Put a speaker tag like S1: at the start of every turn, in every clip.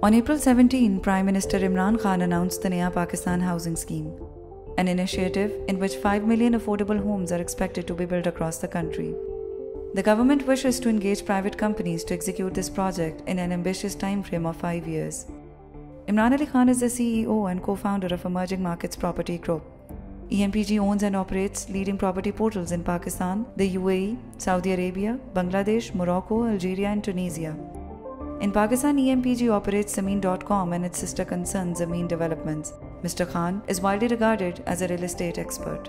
S1: On April 17, Prime Minister Imran Khan announced the Naya Pakistan Housing Scheme, an initiative in which 5 million affordable homes are expected to be built across the country. The government wishes to engage private companies to execute this project in an ambitious time frame of 5 years. Imran Ali Khan is the CEO and co-founder of Emerging Markets Property Group. ENPG owns and operates leading property portals in Pakistan, the UAE, Saudi Arabia, Bangladesh, Morocco, Algeria, and Tunisia. In Pakistan, EMPG operates Zameen.com and its sister concern Zameen Developments. Mr. Khan is widely regarded as a real estate expert.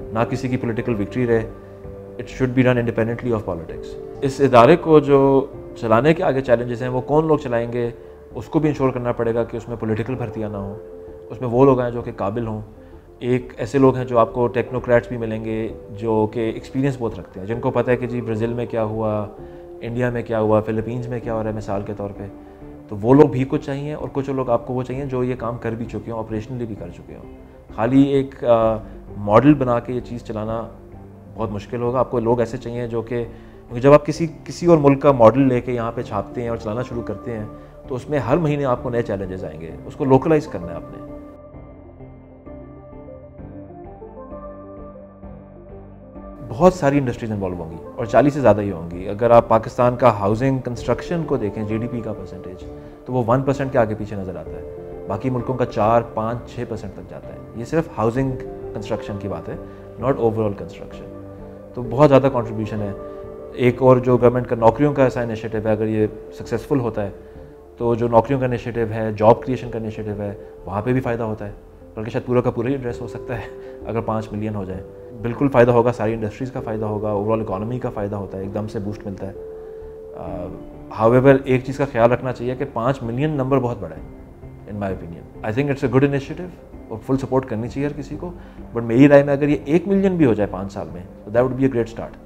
S2: نہ کسی کی political victory رہے it should be done independently of politics اس ادارے کو جو چلانے کے آگے چیلنجز ہیں، وہ کون لوگ چلائیں گے؟ اس کو بھی انشور کرنا پڑے گا کہ اس میں پولیٹیکل بھرتیاں نہ ہوں۔ اس میں وہ لوگ ہیں جو کہ قابل ہوں۔ ایک ایسے لوگ ہیں جو آپ کو ٹیکنوکریٹس بھی ملیں گے جو کہ ایکسپیرینس بہت رکھتے ہیں۔ جن کو پتہ ہے کہ جی برازیل میں کیا ہوا، انڈیا میں کیا ہوا، فلپینز میں کیا ہو رہا ہے، مثال کے طور پہ۔ تو وہ لوگ بھی کچھ چاہیے اور کچھ لوگ آپ کو وہ چاہیے جو یہ کام کر بھی چکے ہوں آپریشنلی بھی کر چکے ہوں۔ خالی ایک ماڈل بنا کے یہ چیز چلانا بہت مشکل ہوگا۔ آپ کو لوگ ایسے چاہیے جو کہ جب آپ کسی کسی اور ملک کا ماڈل لے کے یہاں پہ چھاپتے ہیں اور چلانا شروع کرتے ہیں، تو اس میں ہر مہینے آپ کو نئے چیلنجز آئیں گے۔ اس کو لوکلائز کرنا ہے آپ نے۔ بہت ساری انڈسٹریز انوالو ہوں گی اور چالیس سے زیادہ ہی ہوں گی۔ اگر آپ پاکستان کا ہاؤسنگ کنسٹرکشن کو دیکھیں جی ڈی پی کا پرسنٹیج تو وہ ون پرسینٹ کے آگے پیچھے نظر آتا ہے۔ باقی ملکوں کا چار پانچ چھ پرسینٹ تک جاتا ہے۔ یہ صرف ہاؤسنگ کنسٹرکشن کی بات ہے ناٹ اوور آل کنسٹرکشن تو بہت زیادہ کنٹریبیوشن ہے۔ ایک اور جو گورنمنٹ کا نوکریوں کا ایسا انیشیٹو ہے، اگر یہ سکسیزفل ہوتا ہے، تو جو نوکریوں کا انیشیٹو ہے جاب کریشن کا انیشیٹو ہے، وہاں پہ بھی فائدہ ہوتا ہے۔ بلکہ شاید پورا کا پورا ہی ایڈریس ہو سکتا ہے، اگر پانچ ملین ہو جائے۔ بالکل فائدہ ہوگا، ساری انڈسٹریز کا فائدہ ہوگا اوور آل اکانومی کا فائدہ ہوتا ہے، ایک دم سے بوسٹ ملتا ہے۔ ہاؤ ایور ایک چیز کا خیال رکھنا چاہیے کہ پانچ ملین نمبر بہت بڑا ہے۔ In my opinion I think it's a good initiative اور فل سپورٹ کرنی چاہیے ہر کسی کو بٹ میری رائے میں اگر یہ ایک ملین بھی ہو جائے پانچ سال میں تو that would be a great start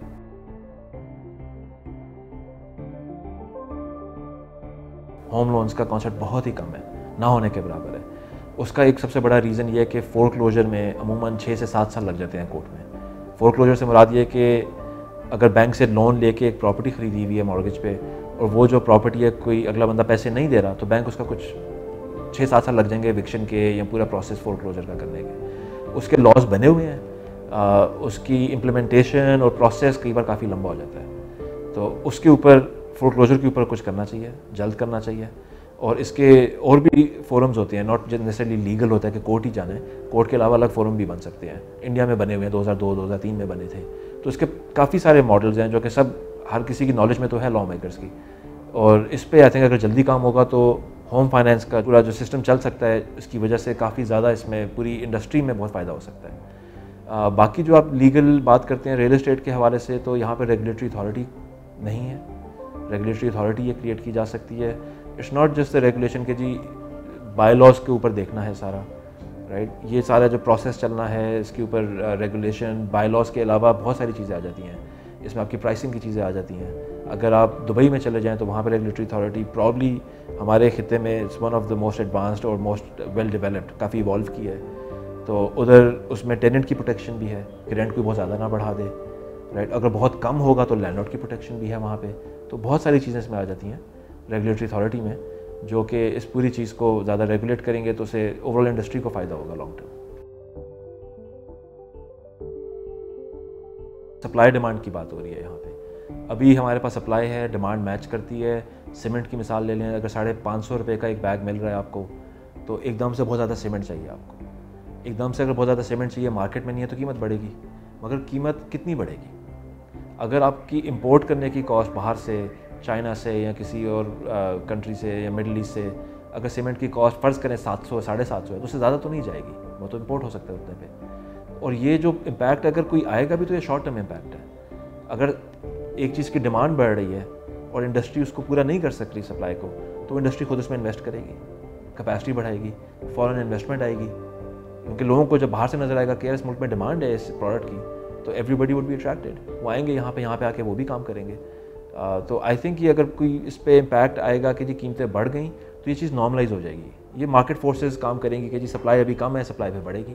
S2: home loans کا کانسیپٹ بہت ہی کم ہے نہ ہونے کے برابر ہے اس کا ایک سب سے بڑا ریزن یہ ہے کہ فور کلوجر میں عموماً چھ سے سات سال لگ جاتے ہیں کورٹ میں فور کلوجر سے مراد یہ کہ اگر بینک سے لون لے کے ایک پراپرٹی خریدی ہوئی ہے مارگیج پہ اور وہ جو پراپرٹی ہے کوئی اگلا بندہ پیسے نہیں دے رہا تو بینک اس کا کچھ چھ سات سال لگ جائیں گے وکشن کے یا پورا پروسیس فور کلوجر کا کرنے کے۔ اس کے لاس بنے ہوئے ہیں۔ اس کی امپلیمنٹیشن اور پروسیس کئی بار کافی لمبا ہو جاتا ہے۔ تو اس کے اوپر فور کلوجر کے اوپر کچھ کرنا چاہیے، جلد کرنا چاہیے۔ اور اس کے اور بھی فورمز ہوتے ہیں ناٹ نیسرلی لیگل ہوتا ہے کہ کورٹ ہی جانا ہے کورٹ کے علاوہ الگ فورم بھی بن سکتے ہیں۔ انڈیا میں بنے ہوئے ہیں، دو ہزار دو دو ہزار تین میں بنے تھے۔ تو اس کے کافی سارے ماڈلز ہیں جو کہ سب ہر کسی کی نالج میں تو ہے لا میکرس کی۔ اور اس پہ آئی تھنک اگر جلدی کام ہوگا تو ہوم فائنینس کا پورا جو سسٹم چل سکتا ہے، اس کی وجہ سے کافی زیادہ اس میں پوری انڈسٹری میں بہت فائدہ ہو سکتا ہے۔ باقی جو آپ لیگل بات کرتے ہیں ریئل اسٹیٹ کے حوالے سے، تو یہاں پہ ریگولیٹری اتھارٹی نہیں ہے۔ ریگولیٹری اتھارٹی یہ کریٹ کی جا سکتی ہے۔ It's not just a regulation کہ جی بائی لاس کے اوپر دیکھنا ہے سارا رائٹ یہ سارا جو پروسیس چلنا ہے، اس کے اوپر ریگولیشن بائی لاس کے علاوہ بہت ساری چیزیں آ جاتی ہیں۔ اس میں آپ کی پرائسنگ کی چیزیں آ جاتی ہیں۔ اگر آپ دبئی میں چلے جائیں تو وہاں پہ ریگولیٹری اتھارٹی پرابلی ہمارے خطے میں it's one of the most advanced اور موسٹ ویل ڈیولپڈ کافی ایوالو کی ہے۔ تو ادھر اس میں ٹیننٹ کی پروٹیکشن بھی ہے کہ رینٹ کوئی بہت زیادہ نہ بڑھا دے رائٹ اگر بہت کم ہوگا تو لینڈ لارڈ کی پروٹیکشن بھی ہے وہاں پہ۔ تو بہت ساری چیزیں اس میں آ جاتی ہیں ریگولیٹری اتھارٹی میں، جو کہ اس پوری چیز کو زیادہ ریگولیٹ کریں گے تو اسے اوور آل انڈسٹری کو فائدہ ہوگا لانگ ٹرم سپلائی ڈیمانڈ کی بات ہو رہی ہے یہاں پہ۔ ابھی ہمارے پاس سپلائی ہے، ڈیمانڈ میچ کرتی ہے۔ سیمنٹ کی مثال لے لیں، اگر ساڑھے پانچ سو روپے کا ایک بیگ مل رہا ہے آپ کو، تو ایک دم سے بہت زیادہ سیمنٹ چاہیے آپ کو۔ ایک دم سے اگر بہت زیادہ سیمنٹ چاہیے، مارکیٹ میں نہیں ہے تو قیمت بڑھے گی۔ مگر قیمت کتنی بڑھے گی؟ اگر آپ کی امپورٹ کرنے کی کاسٹ باہر سے، چائنا سے یا کسی اور کنٹری سے یا مڈل ایسٹ سے اگر سیمنٹ کی کاسٹ فرض کریں سات سو، ساڑھے سات سو ہے، تو اس سے زیادہ تو نہیں جائے گی۔ وہ تو امپورٹ ہو سکتا ہے اتنے پہ۔ اور یہ جو امپیکٹ اگر کوئی آئے گا بھی تو یہ شارٹ ٹرم امپیکٹ ہے۔ اگر ایک چیز کی ڈیمانڈ بڑھ رہی ہے اور انڈسٹری اس کو پورا نہیں کر سک رہی سپلائی کو، تو انڈسٹری خود اس میں انویسٹ کرے گی۔ کیپیسٹی بڑھائے گی فورن انویسٹمنٹ آئے گی۔ کیونکہ لوگوں کو جب باہر سے نظر آئے گا کہ اس ملک میں ڈیمانڈ ہے اس پروڈکٹ کی، تو everybody would be attracted وہ آئیں گے یہاں پہ یہاں پہ آ کے وہ بھی کام کریں گے۔ تو آئی تھنک یہ اگر کوئی اس پہ امپیکٹ آئے گا کہ جی قیمتیں بڑھ گئیں، تو یہ چیز نارملائز ہو جائے گی۔ یہ مارکیٹ فورسز کام کریں گی کہ جی سپلائی ابھی کم ہے سپلائی پہ بڑھے گی۔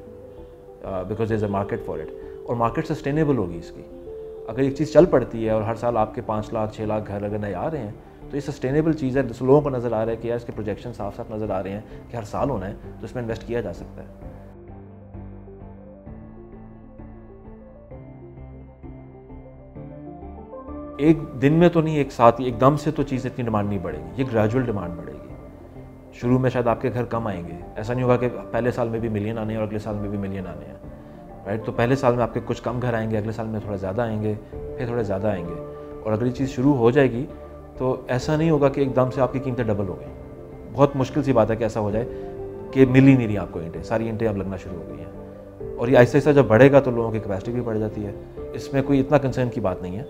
S2: Because is a market for it اور مارکیٹ سسٹینیبل ہوگی اس کی. اگر ایک چیز چل پڑتی ہے اور ہر سال آپ کے پانچ لاکھ، چھ لاکھ گھر اگر نئے آ رہے ہیں، تو یہ سسٹینیبل چیز ہے، لوگوں کو نظر آ رہا ہے کہ یار اس کے پروجیکشن صاف صاف نظر آ رہے ہیں کہ ہر سال ہونا ہے، تو اس میں انویسٹ کیا جا سکتا ہے. ایک دن میں تو نہیں، ایک ساتھ ہی، ایک دم سے تو چیز اتنی ڈیمانڈ نہیں بڑھے گی، یہ گریجول ڈیمانڈ بڑھے گی. شروع میں شاید آپ کے گھر کم آئیں گے۔ ایسا نہیں ہوگا کہ پہلے سال میں بھی ملین آنے ہیں اور اگلے سال میں بھی ملین آنے ہیں۔ رائٹ تو پہلے سال میں آپ کے کچھ کم گھر آئیں گے، اگلے سال میں تھوڑا زیادہ آئیں گے، پھر تھوڑے زیادہ آئیں گے۔ اور اگر یہ چیز شروع ہو جائے گی تو ایسا نہیں ہوگا کہ ایک دم سے آپ کی قیمتیں ڈبل ہو گئیں۔ بہت مشکل سی بات ہے کہ ایسا ہو جائے کہ مل ہی نہیں رہی آپ کو اینٹیں۔ ساری اینٹیں اب لگنا شروع ہو گئی ہیں۔ اور یہ آہستہ آہستہ جب بڑھے گا تو لوگوں کی کیپیسٹی بھی بڑھ جاتی ہے۔ اس میں کوئی اتنا کنسرن کی بات نہیں ہے۔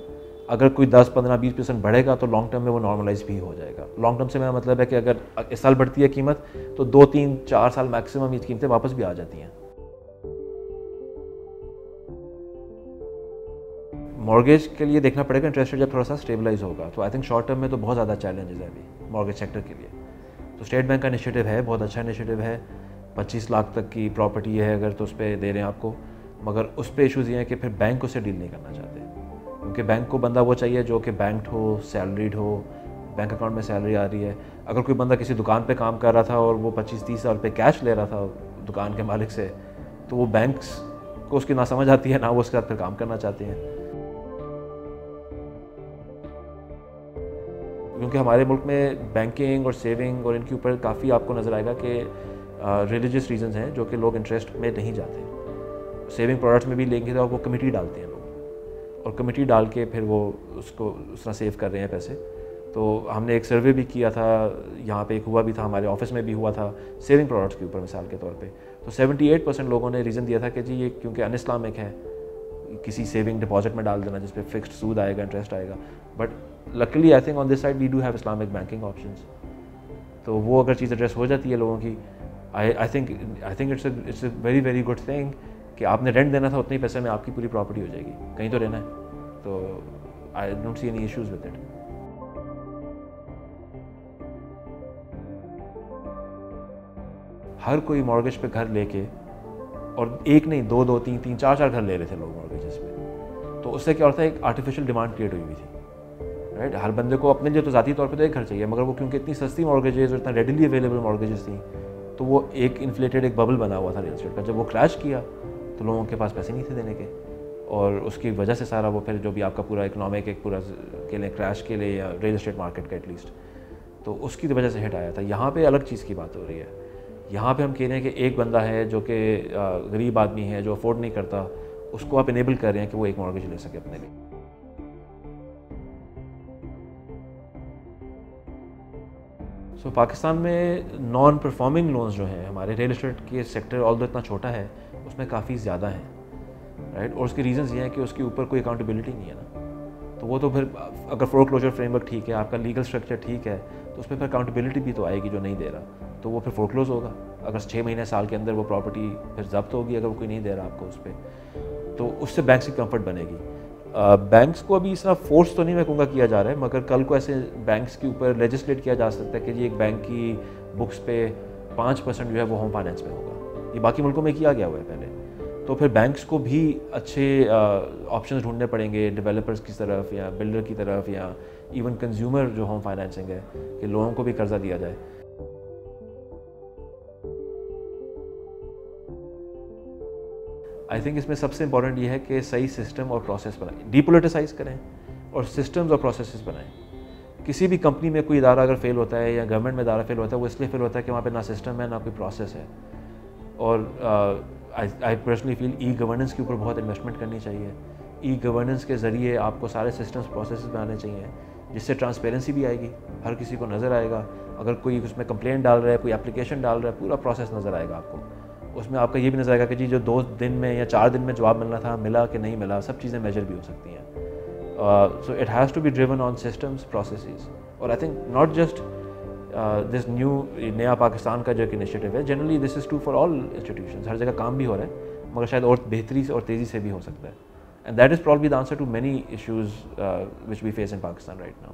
S2: اگر کوئی دس پندرہ بیس پرسینٹ بڑھے گا تو لانگ ٹرم میں وہ نارملائز بھی ہو جائے گا۔ لانگ ٹرم سے میرا مطلب ہے کہ اگر اس سال بڑھتی ہے قیمت تو دو تین چار سال میکسیمم یہ قیمتیں واپس بھی آ جاتی ہیں۔ مارگیج کے لیے دیکھنا پڑے گا انٹرسٹ ریٹ جب تھوڑا سا اسٹیبلائز ہوگا تو آئی تھنک شارٹ ٹرم میں تو بہت زیادہ چیلنجز ہے ابھی مارگیج سیکٹر کے لیے۔ تو اسٹیٹ بینک کا انیشیٹو ہے، بہت اچھا انیشیٹو ہے۔ پچیس لاکھ تک کی پراپرٹی ہے اگر تو اس پہ دے رہے ہیں آپ کو۔ مگر اس پہ ایشوز یہ ہیں کہ پھر بینک اسے ڈیل نہیں کرنا چاہتے۔ کیونکہ بینک کو بندہ وہ چاہیے جو کہ بینکڈ ہو سیلریڈ ہو، بینک اکاؤنٹ میں سیلری آ رہی ہے۔ اگر کوئی بندہ کسی دکان پہ کام کر رہا تھا اور وہ پچیس تیس ہزار روپے کیش لے رہا تھا دکان کے مالک سے، تو وہ بینکس کو اس کی نہ سمجھ آتی ہے، نہ وہ اس کے ساتھ پھر کام کرنا چاہتے ہیں۔ کیونکہ ہمارے ملک میں بینکنگ اور سیونگ اور ان کے اوپر کافی آپ کو نظر آئے گا کہ ریلیجیس ریزنز ہیں جو کہ لوگ انٹرسٹ میں نہیں جاتے۔ سیونگ پروڈکٹس میں بھی لیں گے تو وہ کمیٹی ڈالتے ہیں۔ اور کمیٹی ڈال کے پھر وہ اس کو اس طرح سیو کر رہے ہیں پیسے۔ تو ہم نے ایک سروے بھی کیا تھا، یہاں پہ ایک ہوا بھی تھا، ہمارے آفس میں بھی ہوا تھا سیونگ پروڈکٹس کے اوپر مثال کے طور پہ۔ تو سیونٹی ایٹ پرسینٹ لوگوں نے ریزن دیا تھا کہ جی یہ کیونکہ ان اسلامک ہے کسی سیونگ ڈپازٹ میں ڈال دینا جس پہ فکسڈ سود آئے گا انٹرسٹ آئے گا۔ But luckily I think on this side we do have Islamic banking options تو وہ اگر چیز ایڈریس ہو جاتی ہے لوگوں کی I I think I think it's it's a very very good thing کہ آپ نے رینٹ دینا تھا اتنے ہی پیسے میں آپ کی پوری پراپرٹی ہو جائے گی۔ کہیں تو رہنا ہے۔ تو I don't see any issues with it ہر کوئی مارگیج پہ گھر لے کے اور ایک نہیں، دو دو، تین تین، چار چار گھر لے رہے تھے لوگ مارگیجز پہ۔ تو اس سے کیا ہوتا ہے، ایک آرٹیفیشیل ڈیمانڈ کریٹ ہوئی ہوئی تھی۔ رائٹ ہر بندے کو اپنے لیے تو ذاتی طور پہ تو ایک گھر چاہیے، مگر وہ کیونکہ اتنی سستی مارگیجز اور اتنا ریڈیلی اویلیبل مارگیجز تھیں، تو وہ ایک انفلیٹیڈ ایک ببل بنا ہوا تھا ریل اسٹیٹ کا۔ جب وہ کریش کیا تو لوگوں کے پاس پیسے نہیں تھے دینے کے۔ اور اس کی وجہ سے سارا وہ پھر جو بھی آپ کا پورا اکنامک ایک پورا کے لیے کریش کے لیے یا ریل اسٹیٹ مارکیٹ کا ایٹ لیسٹ تو اس کی وجہ سے ہٹ آیا تھا۔ یہاں پہ الگ چیز کی بات ہو رہی ہے۔ یہاں پہ ہم کہہ رہے ہیں کہ ایک بندہ ہے جو کہ غریب آدمی ہے جو افورڈ نہیں کرتا، اس کو آپ انیبل کر رہے ہیں کہ وہ ایک مارگیج لے سکے اپنے لیے۔ سو پاکستان میں نان پرفارمنگ لونز جو ہیں، ہمارے ریئل اسٹیٹ کے سیکٹر آل دو اتنا چھوٹا ہے اس میں کافی زیادہ ہیں رائٹ اور اس کی ریزنز یہ ہیں کہ اس کے اوپر کوئی اکاؤنٹیبلٹی نہیں ہے نا۔ تو وہ تو پھر اگر فور کلوجر فریم ورک ٹھیک ہے، آپ کا لیگل اسٹرکچر ٹھیک ہے، تو اس پہ پھر اکاؤنٹیبلٹی بھی تو آئے گی جو نہیں دے رہا۔ تو وہ پھر فور کلوز ہوگا۔ اگر چھ مہینے سال کے اندر وہ پراپرٹی پھر ضبط ہوگی، اگر وہ کوئی نہیں دے رہا آپ کو اس پہ، تو اس سے بینکس کی کمفرٹ بنے گی۔ بینکس کو ابھی اس طرح فورس تو نہیں میں کہوں گا کیا جا رہا ہے، مگر کل کو ایسے بینکس کے اوپر لیجسلیٹ کیا جا سکتا ہے کہ جی ایک بینک کی بکس پہ پانچ پرسینٹ جو ہے وہ ہوم فائنینس میں ہوگا۔ یہ باقی ملکوں میں کیا گیا ہوا ہے پہلے؟ تو پھر بینکس کو بھی اچھے آپشنز ڈھونڈنے پڑیں گے ڈیولپرس کی طرف یا بلڈر کی طرف یا ایون کنزیومر جو ہوم فائنینسنگ ہے، کہ لوگوں کو بھی قرضہ دیا جائے۔ آئی تھنک اس میں سب سے امپورٹنٹ یہ ہے کہ صحیح سسٹم اور پروسیس بنائیں۔ ڈیپولیٹیسائز کریں اور سسٹمز اور پروسیسز بنائیں۔ کسی بھی کمپنی میں کوئی ادارہ اگر فیل ہوتا ہے یا گورنمنٹ میں ادارہ فیل ہوتا ہے، وہ اس لیے فیل ہوتا ہے کہ وہاں پہ نہ سسٹم ہے، نہ کوئی پروسیس ہے۔ اور I personally feel e governance کے اوپر بہت انویسٹمنٹ کرنی چاہیے۔ ای گورننس کے ذریعے آپ کو سارے سسٹمس پروسیسز بنانے چاہیے، جس سے ٹرانسپیرنسی بھی آئے گی، ہر کسی کو نظر آئے گا۔ اگر کوئی اس میں کمپلین ڈال رہا ہے، کوئی اپلیکیشن ڈال رہا ہے، پورا پروسیس نظر آئے گا آپ کو۔ اس میں آپ کا یہ بھی نظر آئے گا کہ جی جو دو دن میں یا چار دن میں جواب ملنا تھا، ملا کہ نہیں ملا، سب چیزیں میجر بھی ہو سکتی ہیں۔ So it has to be driven on systems processes اور I think not just this new نیا پاکستان کا جو ایک انیشیٹو ہے generally this is to for all institutions ہر جگہ کام بھی ہو رہا ہے، مگر شاید اور بہتری سے اور تیزی سے بھی ہو سکتا ہے۔ And that is probably the answer to many issues which we face in Pakistan right now